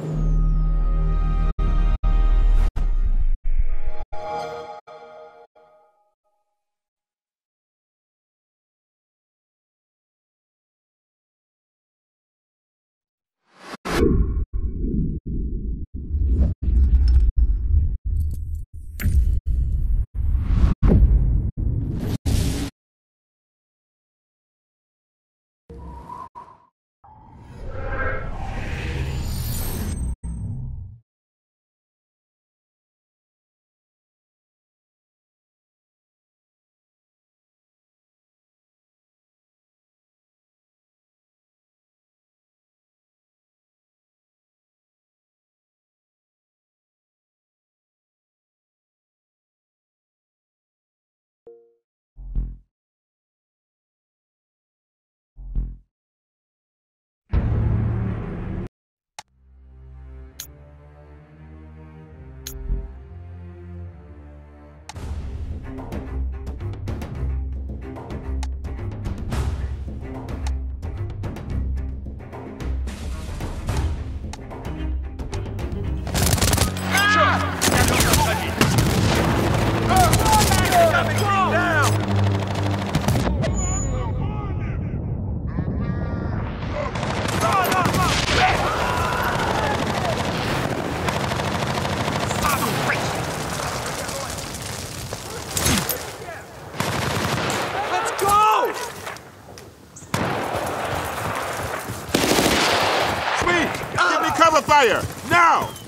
Let's Give me cover fire! Now!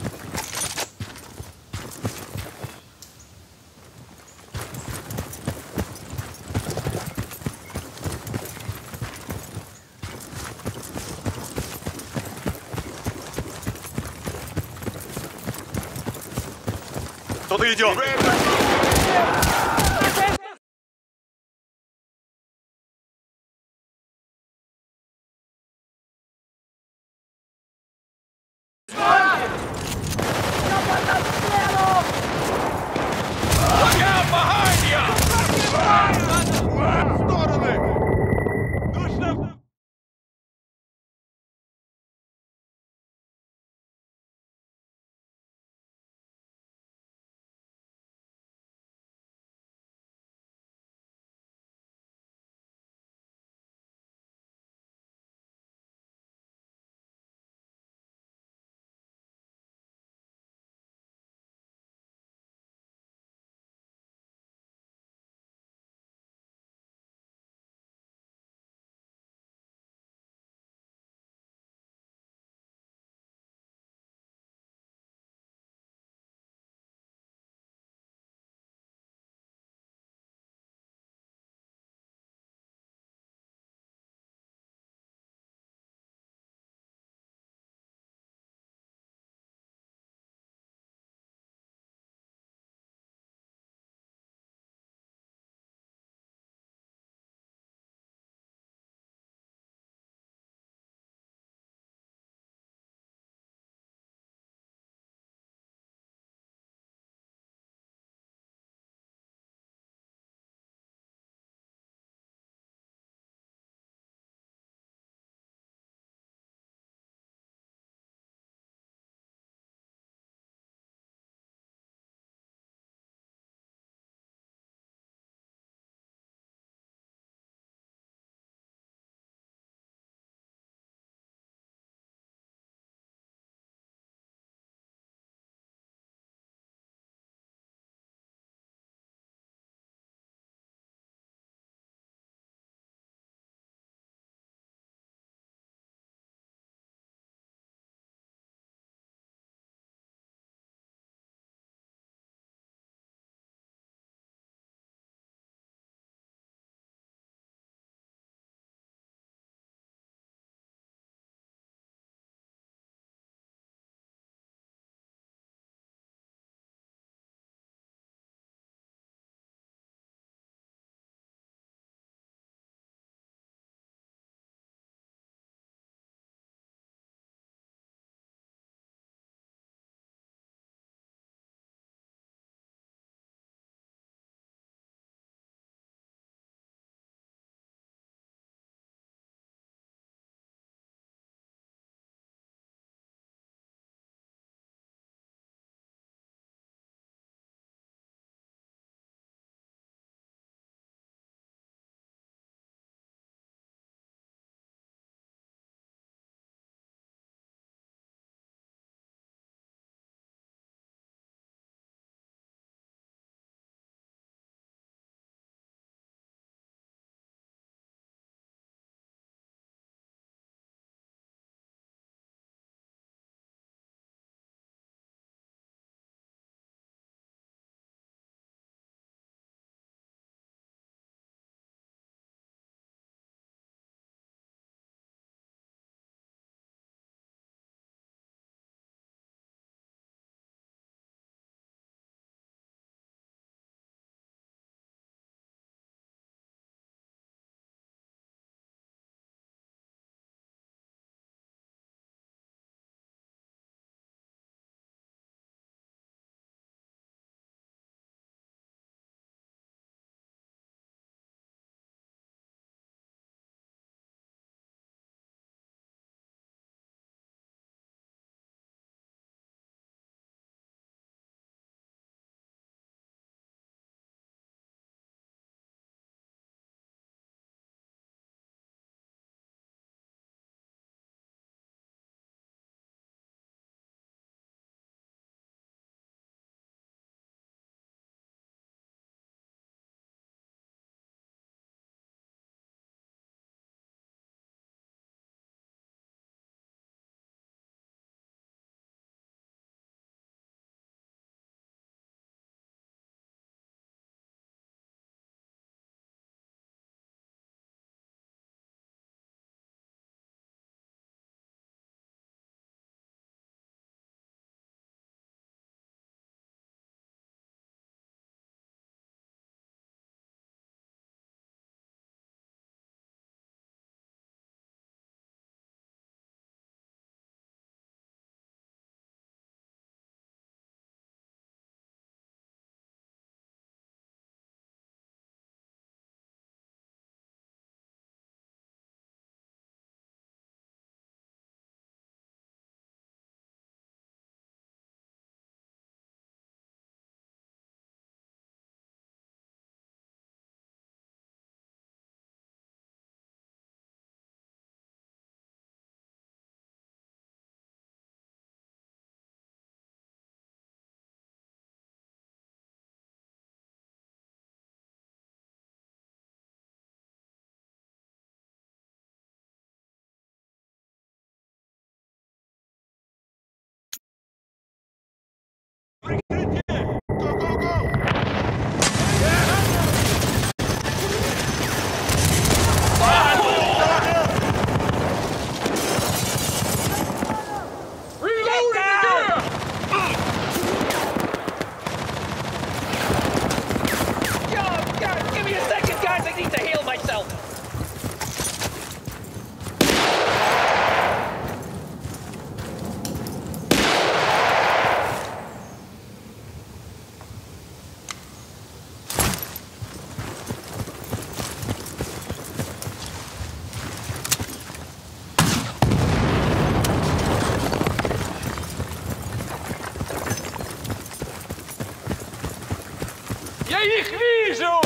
их вижу!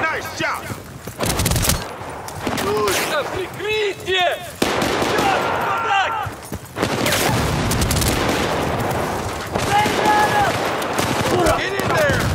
Настя! Нужно прикрытие! Get in there!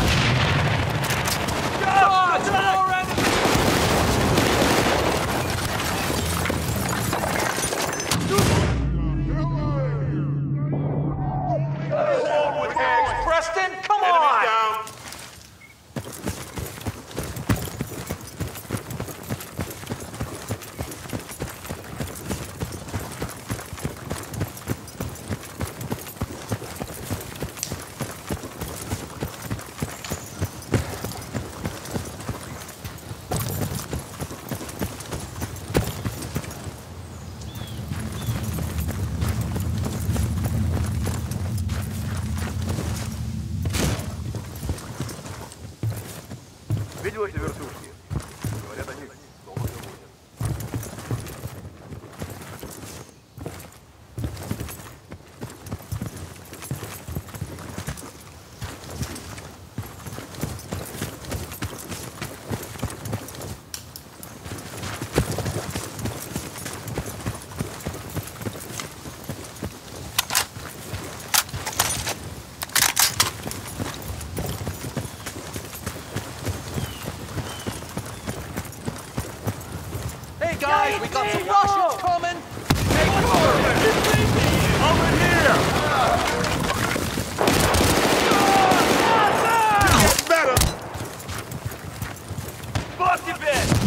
Bust your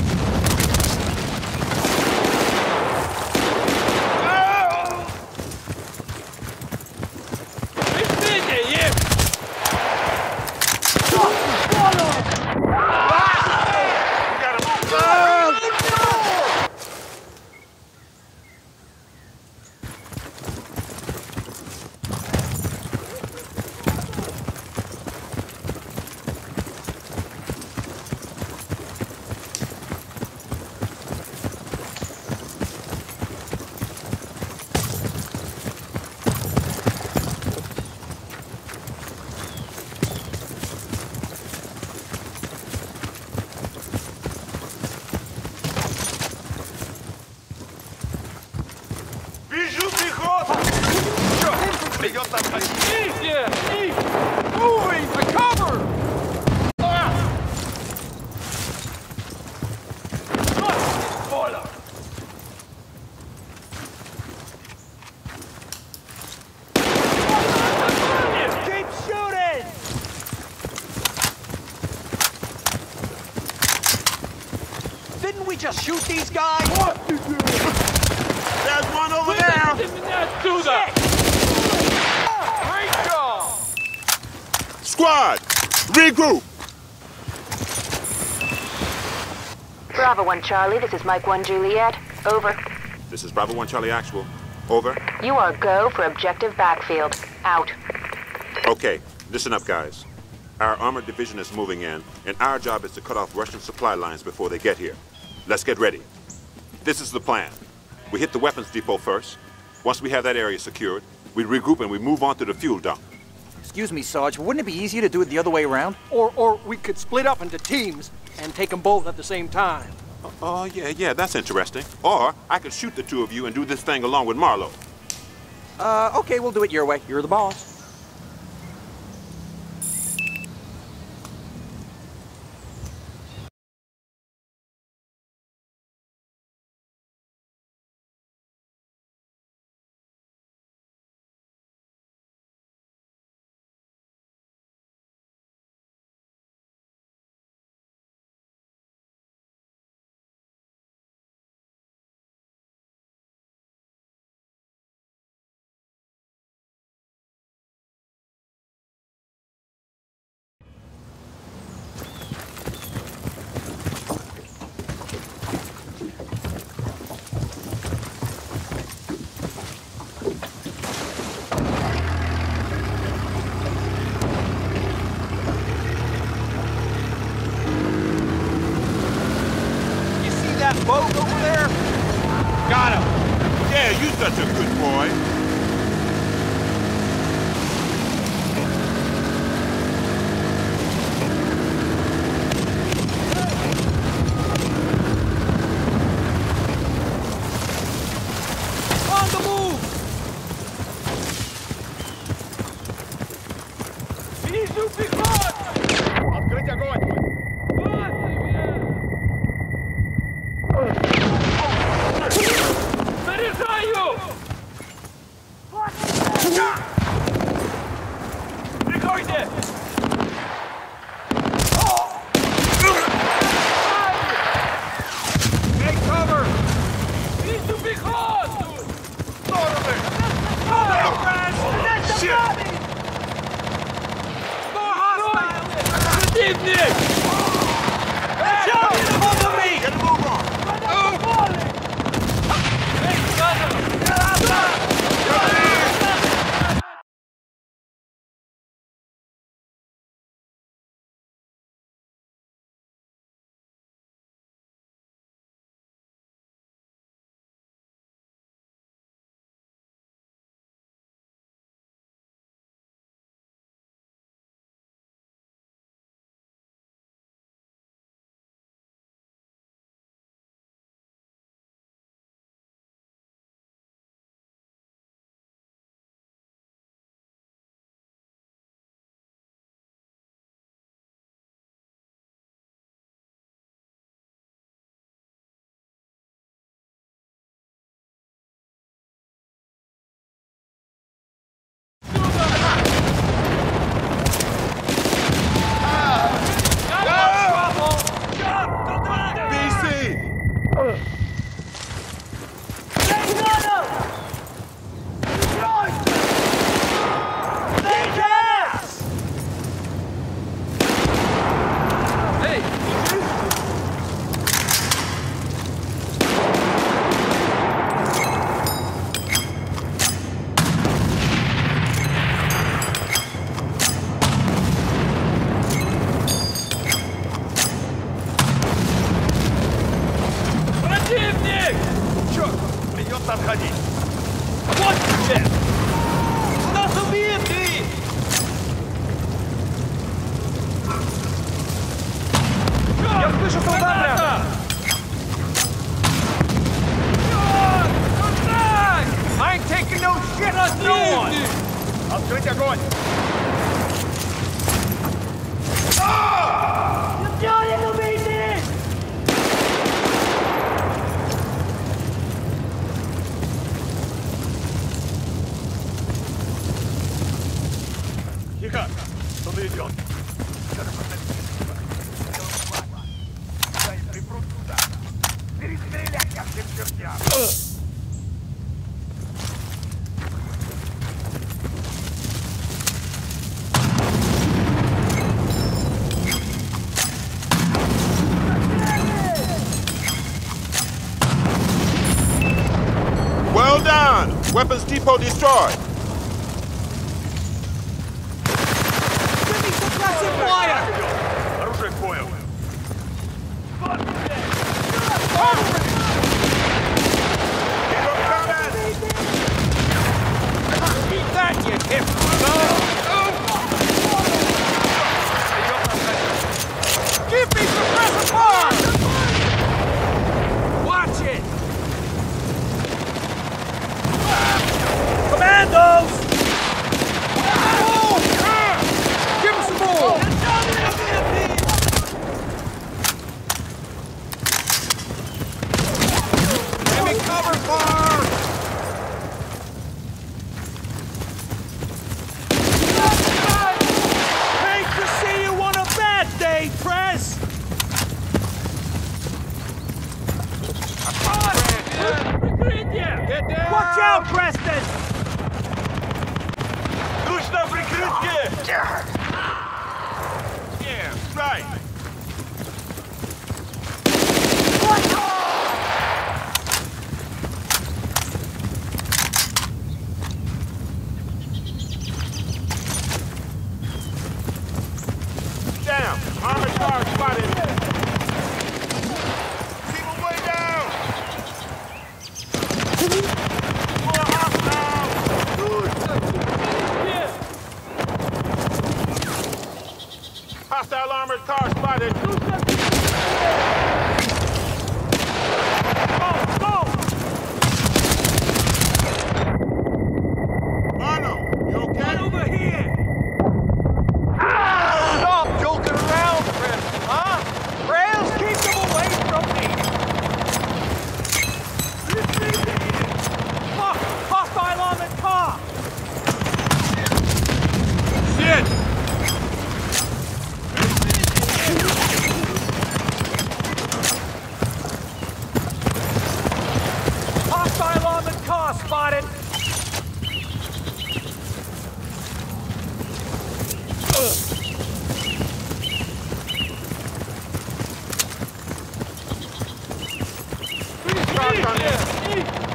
just shoot these guys? There's one over there. Let's do that. Great job! Squad, regroup. Bravo 1 Charlie, this is Mike 1 Juliet. Over. This is Bravo 1 Charlie Actual. Over. You are go for objective backfield. Out. Okay, listen up, guys. Our armored division is moving in, and our job is to cut off Russian supply lines before they get here. Let's get ready. This is the plan. We hit the weapons depot first. Once we have that area secured, we regroup and we move on to the fuel dump. Excuse me, Sarge, wouldn't it be easier to do it the other way around? Or, or we could split up into teams and take them both at the same time. Oh, yeah, yeah, that's interesting. Or I could shoot the two of you and do this thing along with Marlowe. Uh, okay, we'll do it your way. You're the boss. Weapons depot destroyed. Eita,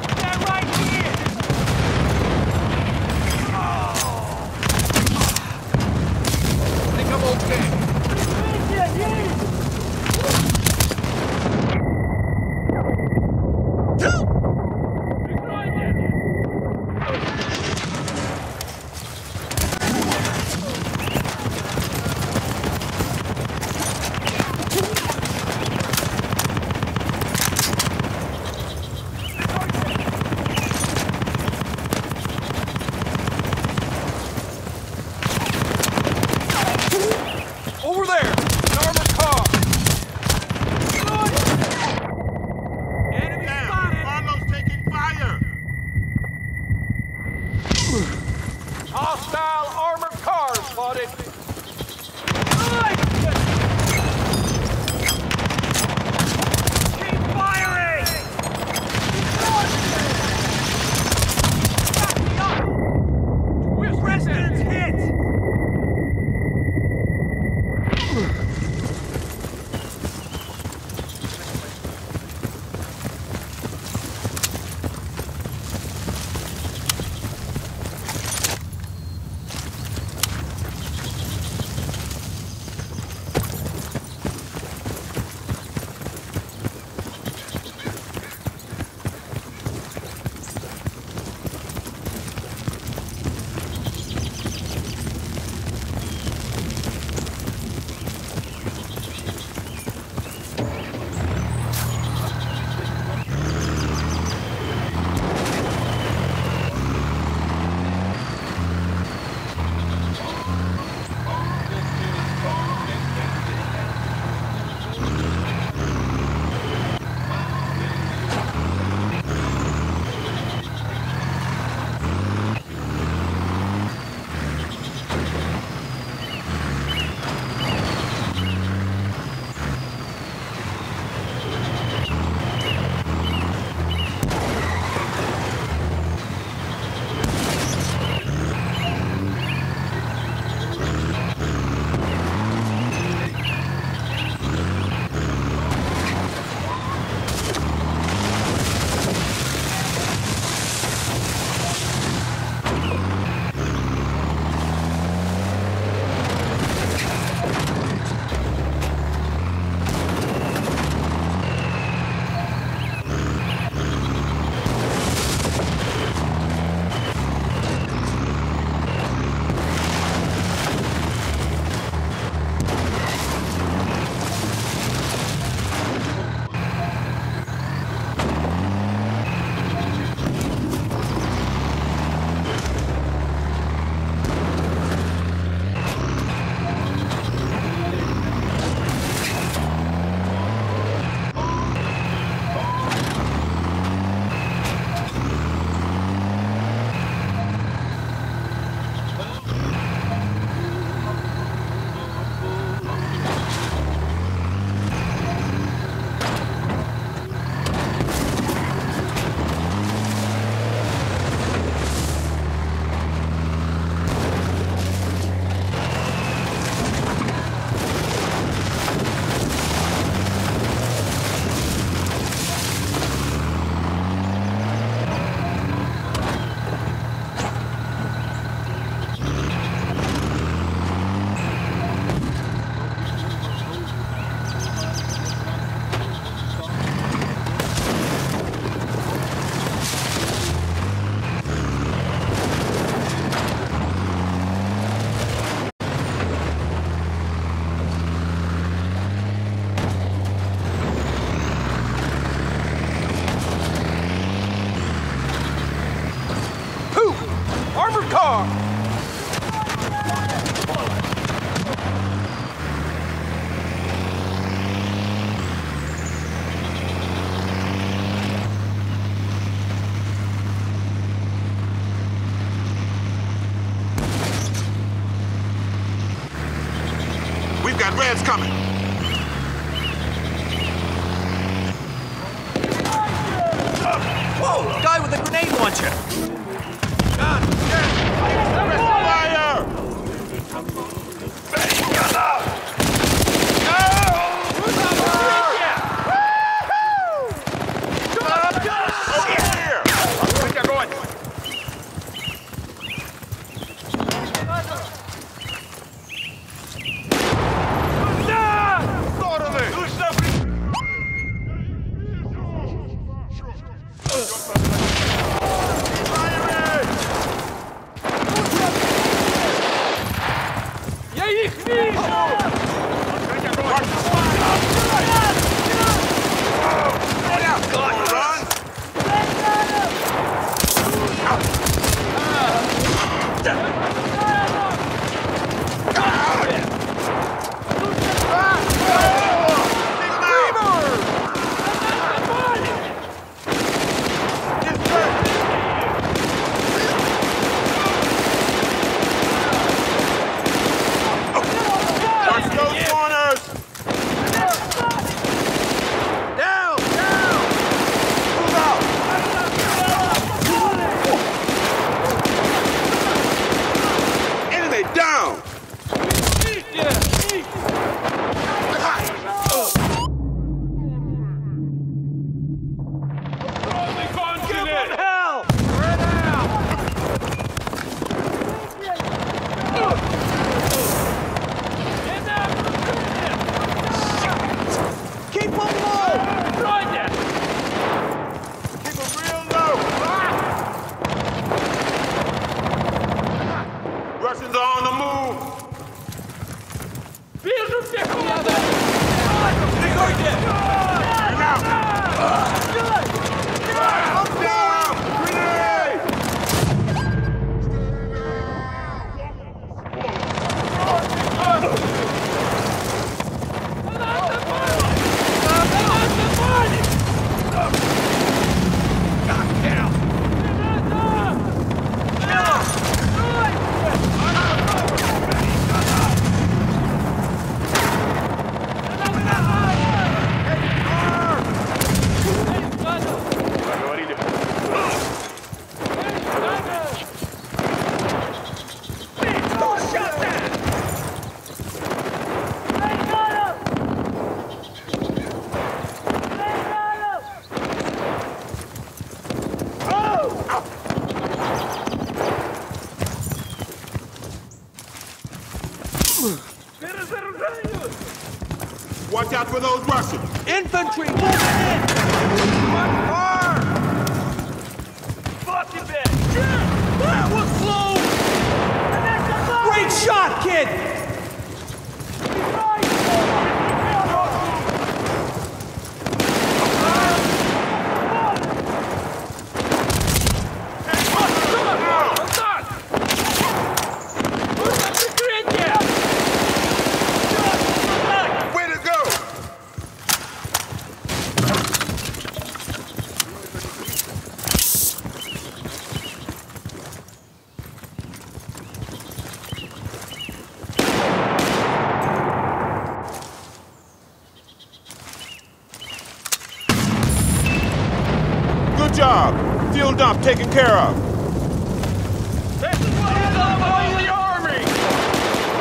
taken care of.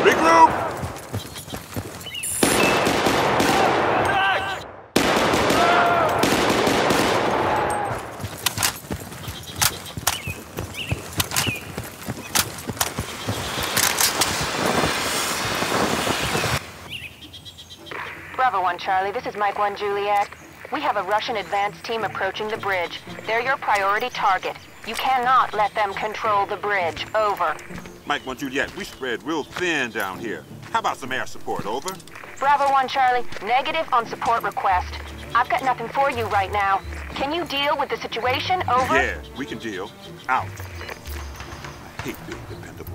Regroup! Bravo 1 Charlie, this is Mike 1 Juliet. We have a Russian advance team approaching the bridge. They're your priority target. You cannot let them control the bridge. Over. Mike 1 Juliet, we spread real thin down here. How about some air support, over? Bravo 1 Charlie, negative on support request. I've got nothing for you right now. Can you deal with the situation? Over. Yeah, we can deal. Out. I hate being dependent.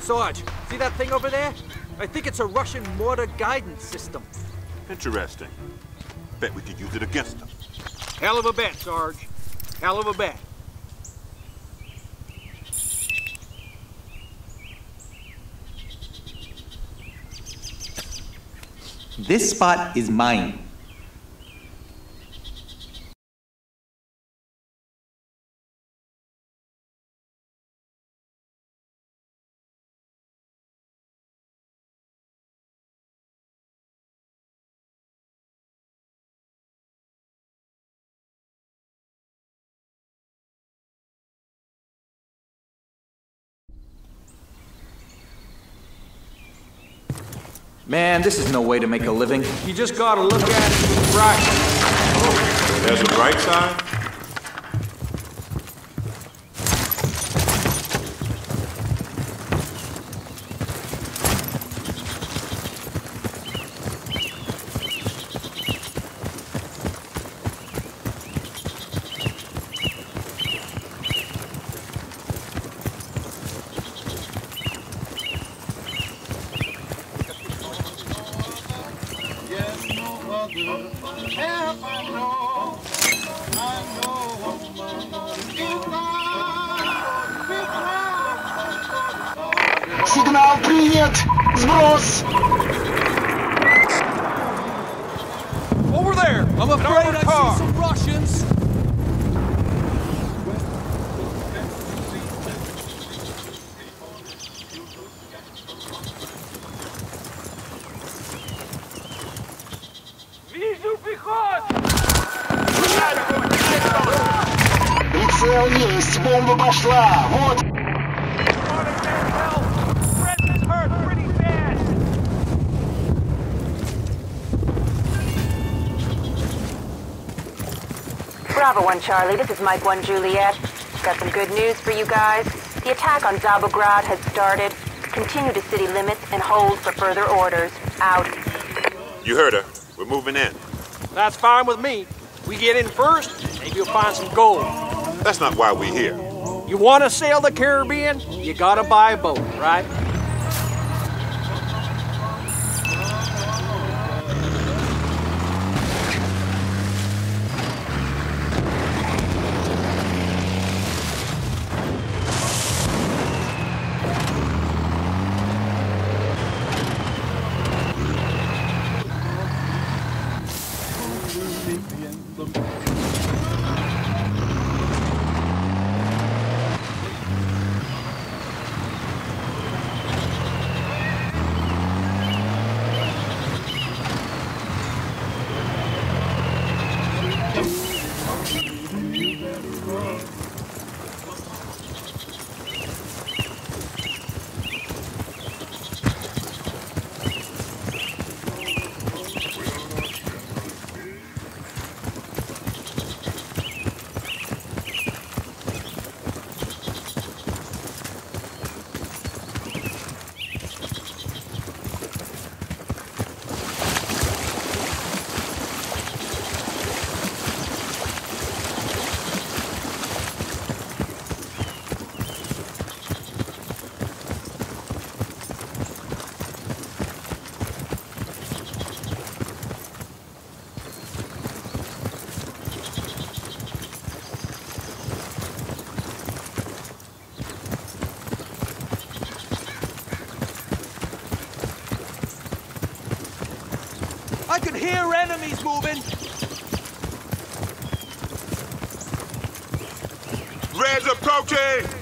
Sarge, see that thing over there? I think it's a Russian mortar guidance system. Interesting. Bet we could use it against them. Hell of a bet, Sarge. Hell of a bet. This spot is mine. Man, this is no way to make a living. You just gotta look at it right. There's a bright side. Сигнал принят! Сброс! Over there! I'm An afraid armored I car. see some Russians. 1 Charlie, this is Mike 1 Juliet. Got some good news for you guys. The attack on Zabograd has started. Continue to city limits and hold for further orders. Out. You heard her. We're moving in. That's fine with me. We get in first, maybe you'll find some gold. That's not why we're here. You want to sail the Caribbean? You gotta buy a boat, right? Red's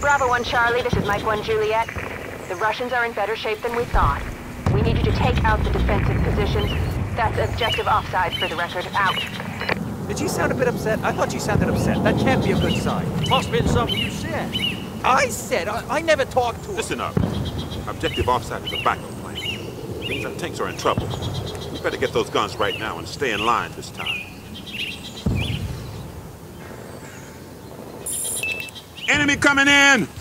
Bravo 1 Charlie, this is Mike 1 Juliet. The Russians are in better shape than we thought. We need you to take out the defensive positions. That's objective offside for the record. Out. Did you sound a bit upset? I thought you sounded upset. That can't be a good sign. Must have been something you said. I said, I, I never talked to her. Listen up. Objective offside is a backup plan. Means our tanks are in trouble. We better get those guns right now and stay in line this time. Enemy coming in!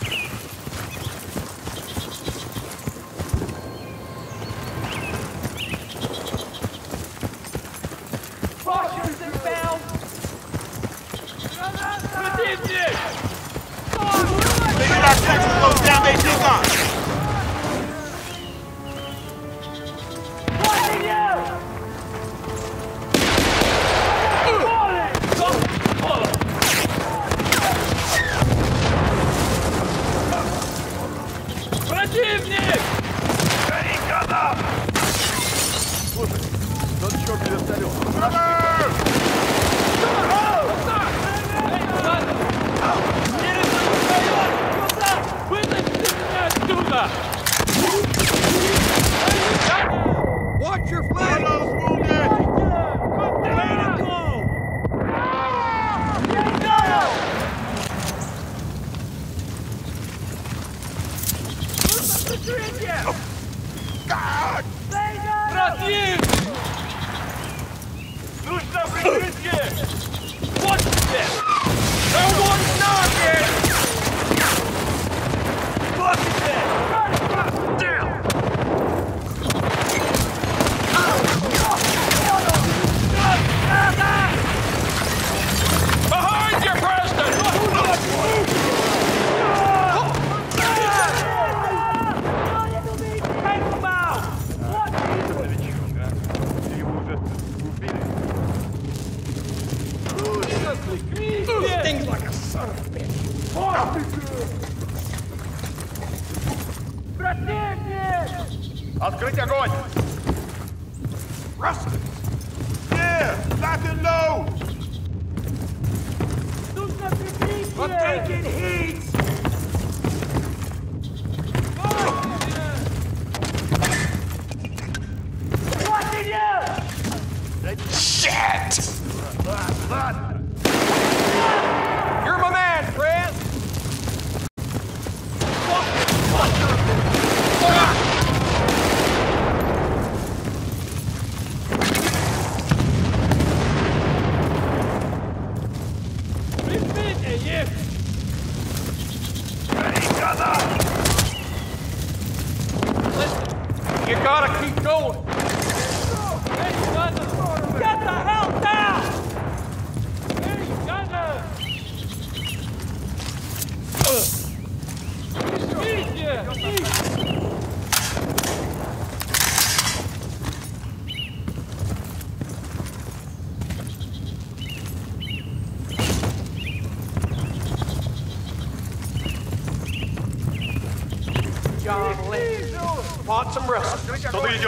some rest. Don't lose.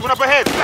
One up ahead.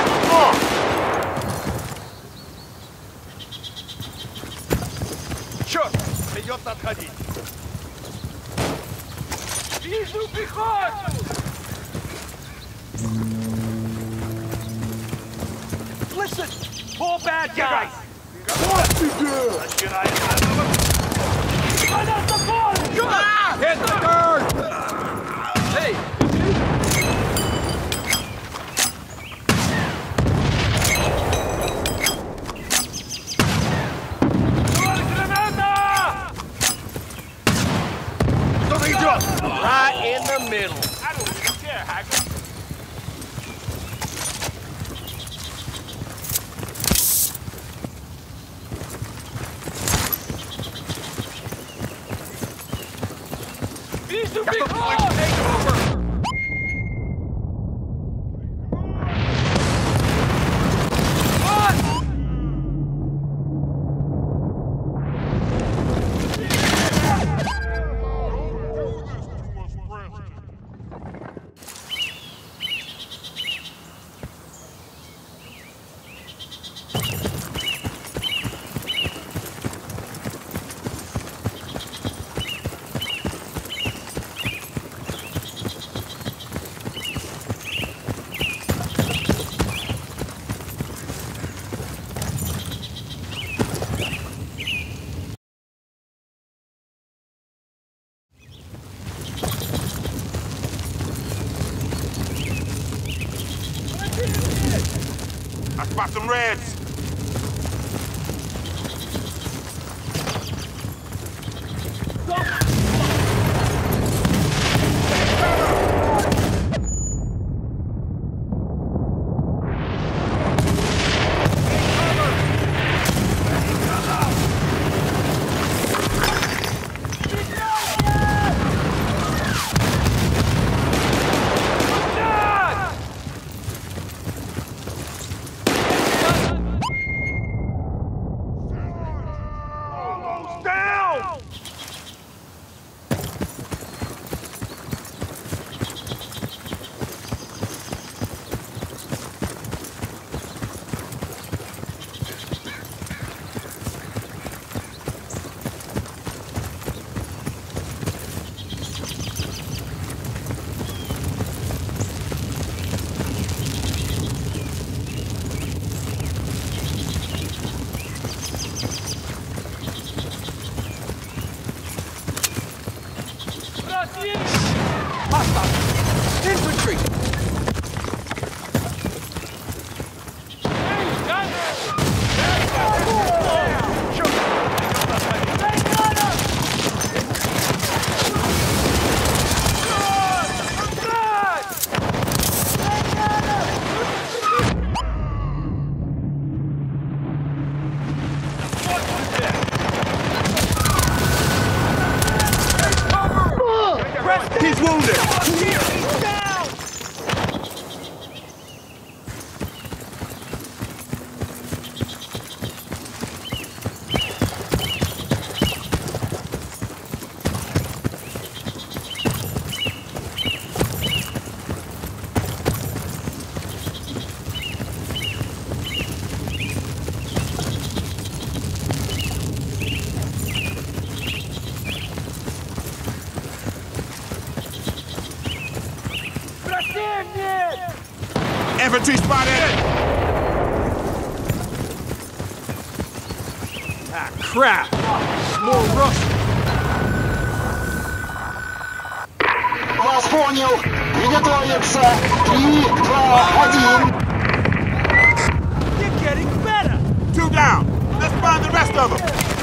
Ah, crap! More Russians! Вас понял! Приготовиться! Три, два, один! You're getting better! Two down! Let's find the rest of them!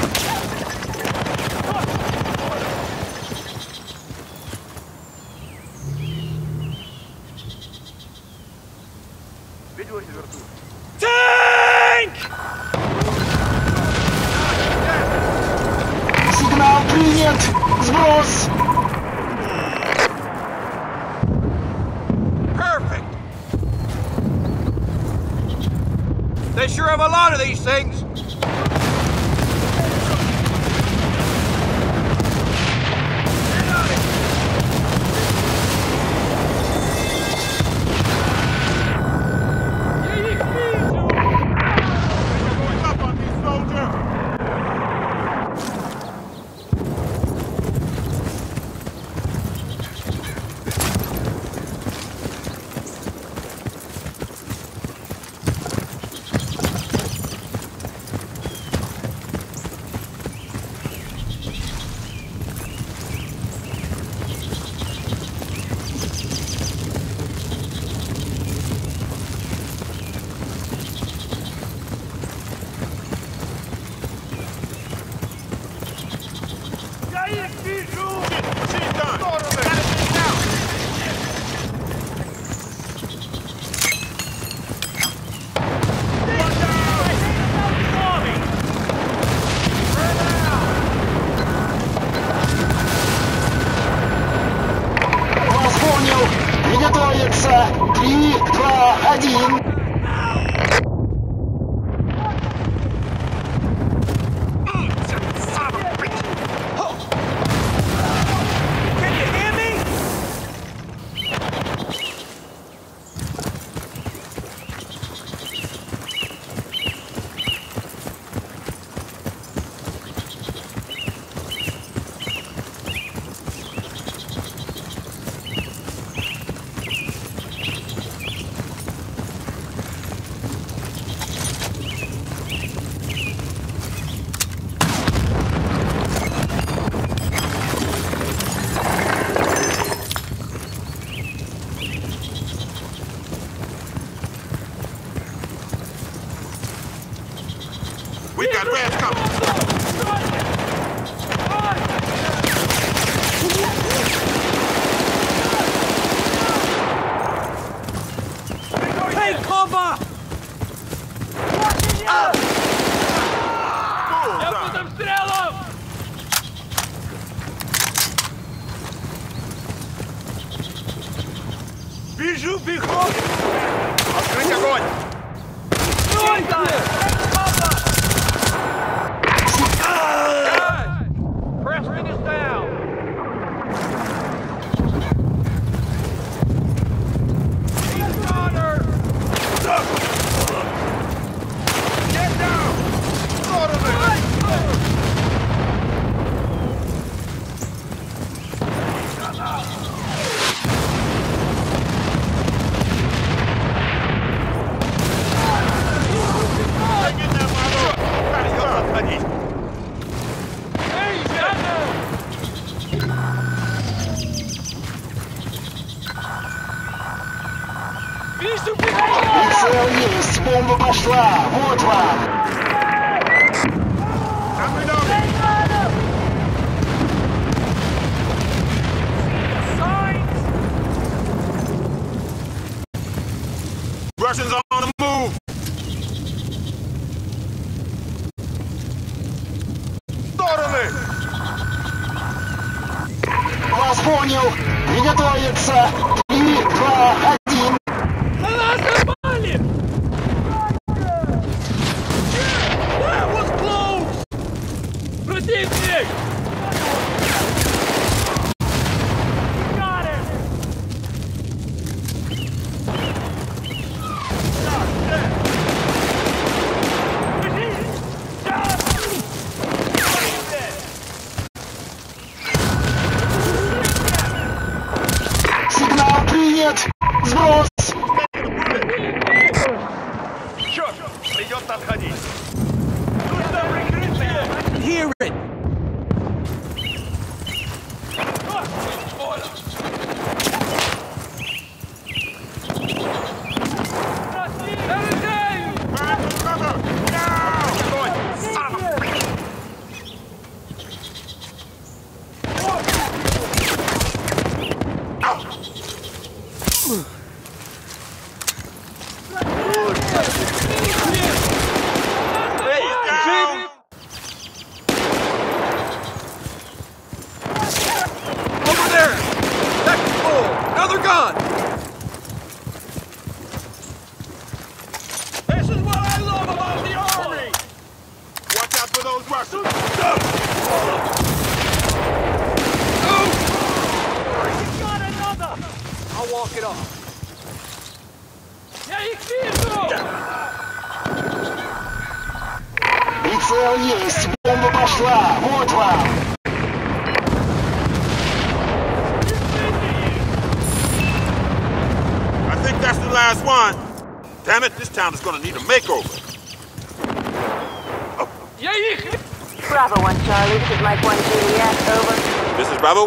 Over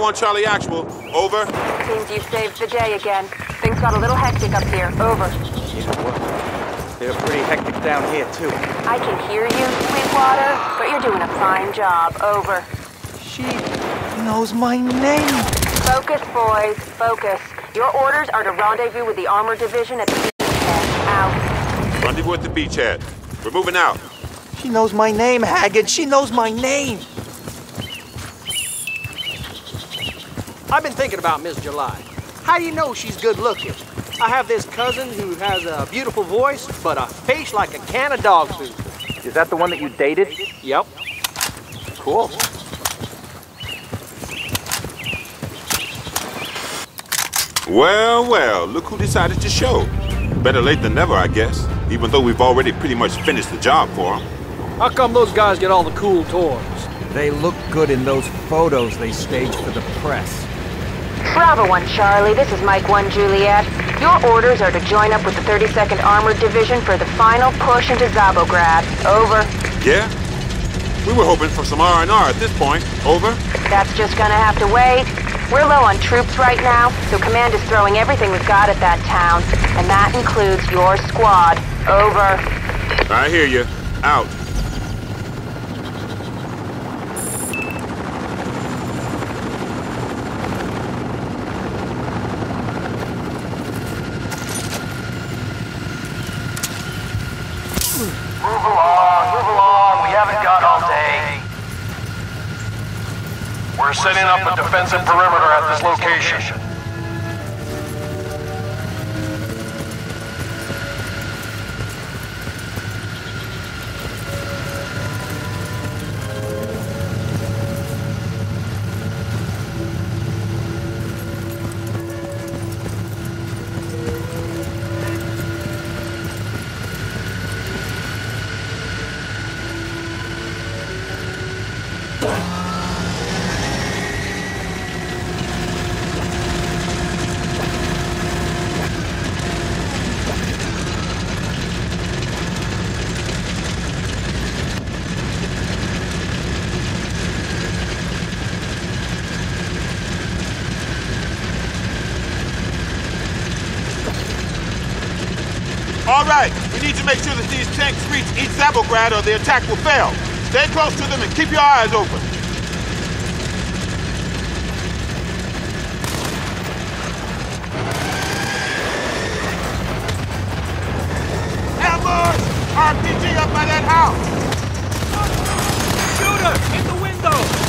1 Charlie Actual. Over. Seems you've saved the day again. Things got a little hectic up here, over. They're pretty hectic down here, too. I can hear you, Sweetwater, but you're doing a fine job, over. She knows my name. Focus, boys, focus. Your orders are to rendezvous with the Armor Division at the beachhead. Out. Rendezvous at the beachhead. We're moving out. She knows my name, Haggard. She knows my name. I've been thinking about Miss July. How do you know she's good looking? I have this cousin who has a beautiful voice, but a face like a can of dog food. Is that the one that you dated? Yep. Cool. Well, well, look who decided to show. Better late than never, I guess. Even though we've already pretty much finished the job for them. How come those guys get all the cool toys? They look good in those photos they staged for the press. Bravo 1 Charlie, this is Mike 1 Juliet. Your orders are to join up with the 32nd Armored Division for the final push into Zabograd. Over. Yeah? We were hoping for some R&R at this point. Over. That's just gonna have to wait. We're low on troops right now, so Command is throwing everything we've got at that town. And that includes your squad. Over. I hear you. Out. setting up a defensive perimeter at this location. Tanks reach East Zabograd or the attack will fail. Stay close to them and keep your eyes open. Ambush! RPG up by that house! Shooter! In the window!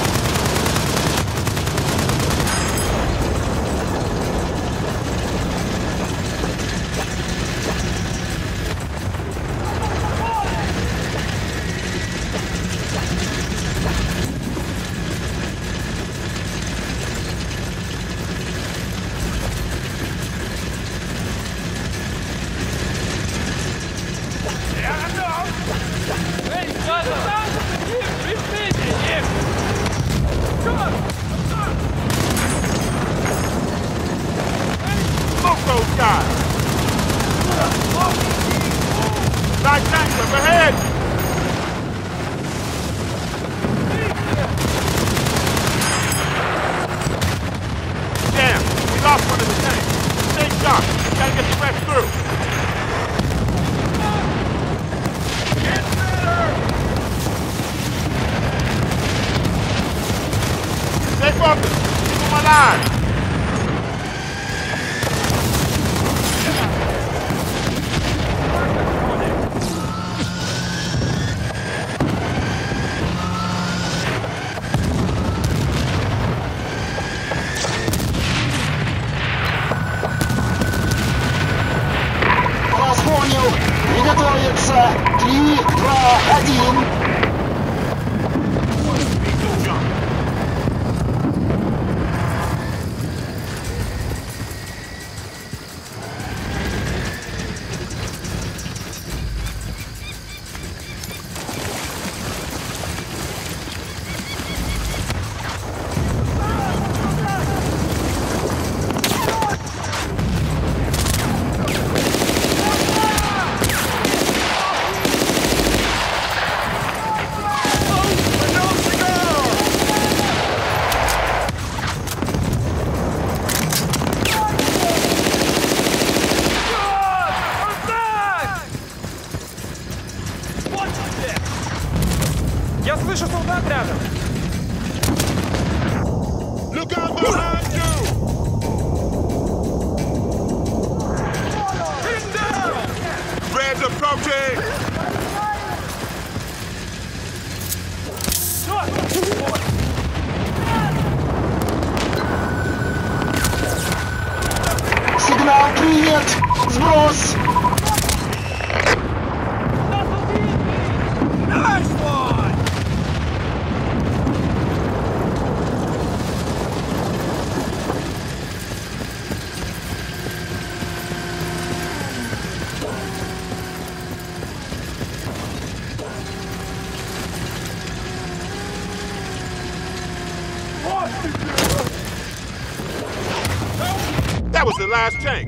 Last tank.